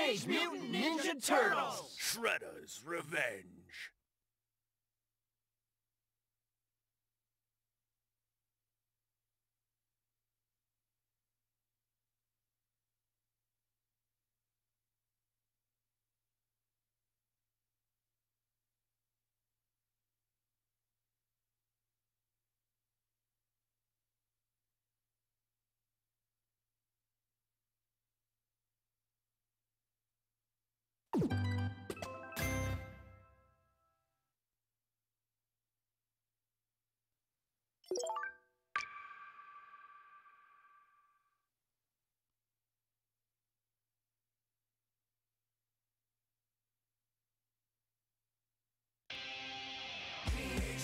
Teenage Mutant Ninja Turtles! Shredder's Revenge.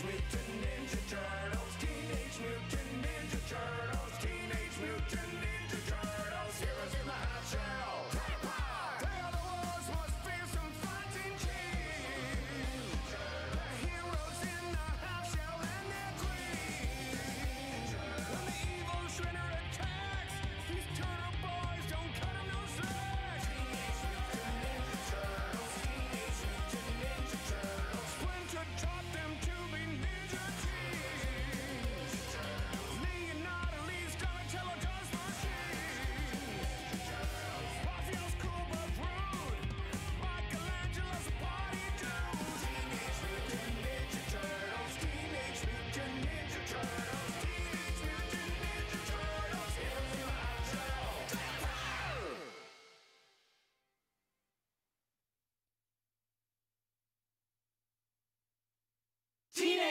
with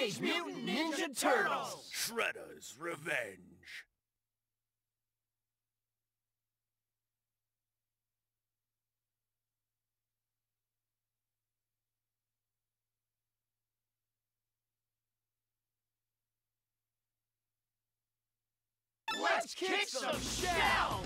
Teenage Mutant Ninja Turtles! Shredder's Revenge. Let's kick some shell!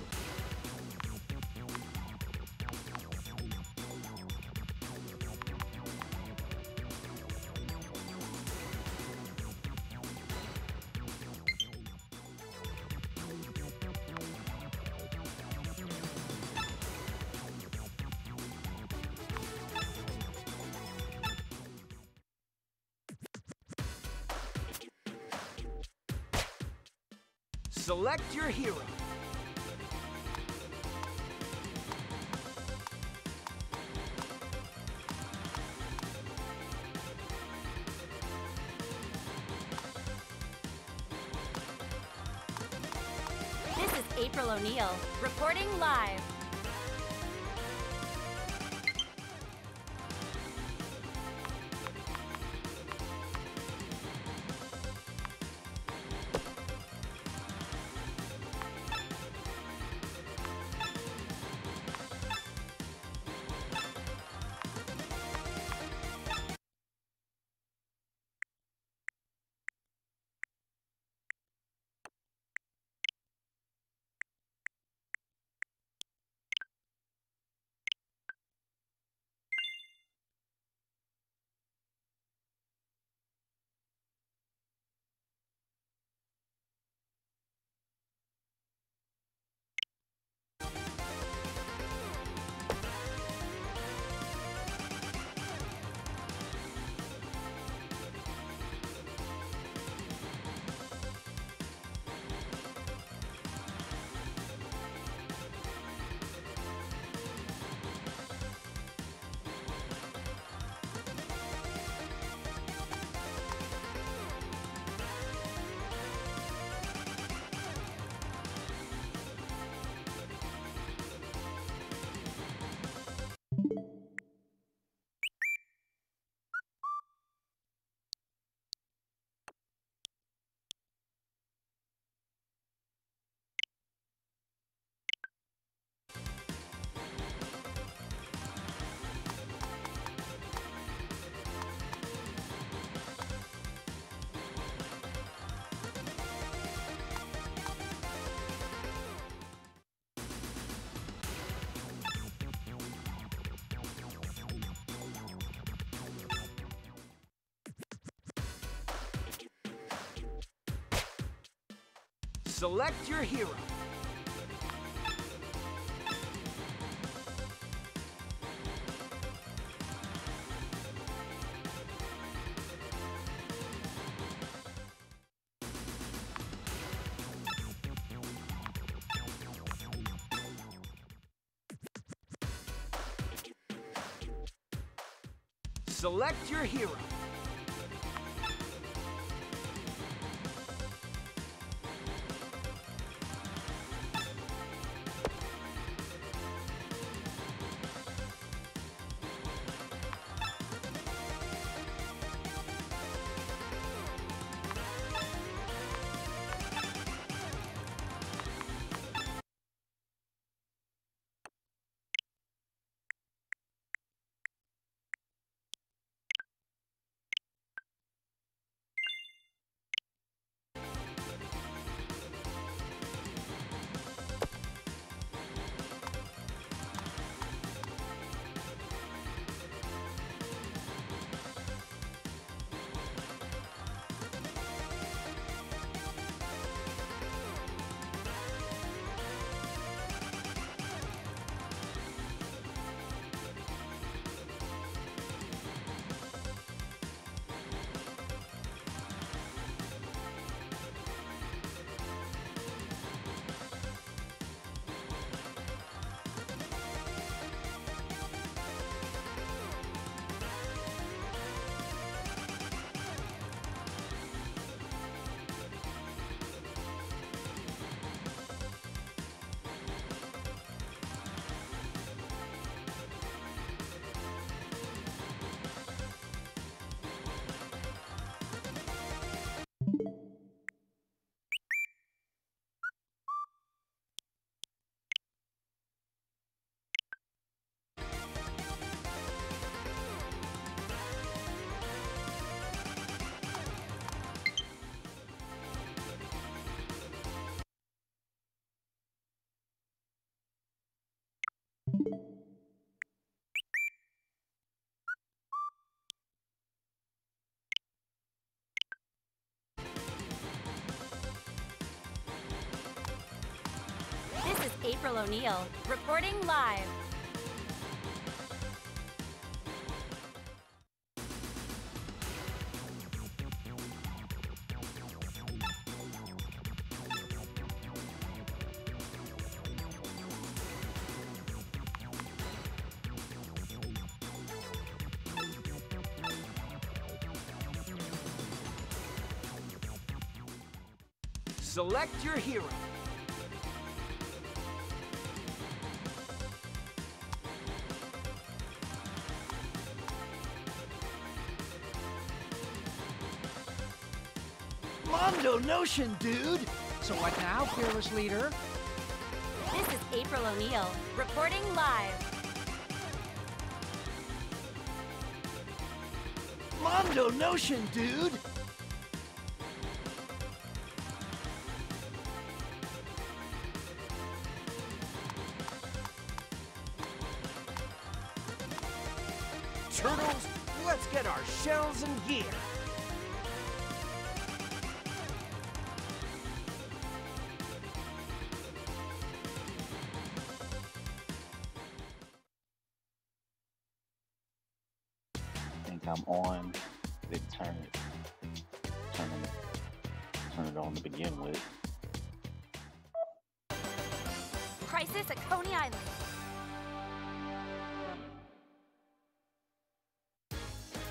Select your hero. This is April O'Neil, reporting live. Select your hero. Select your hero. April O'Neil, reporting live. Select your hero. Mondo Notion, dude! So what now, fearless leader? This is April O'Neil, reporting live. Mondo Notion, dude! Turtles, let's get our shells and gear. On, they turn it, turn it, turn it on to begin with. Crisis at Coney Island.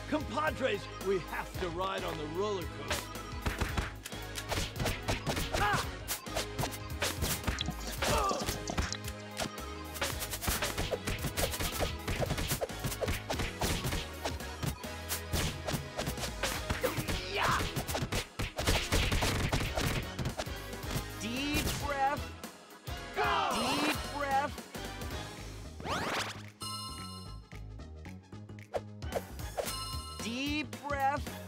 Compadres, we have to ride on the roller coaster. deep breath.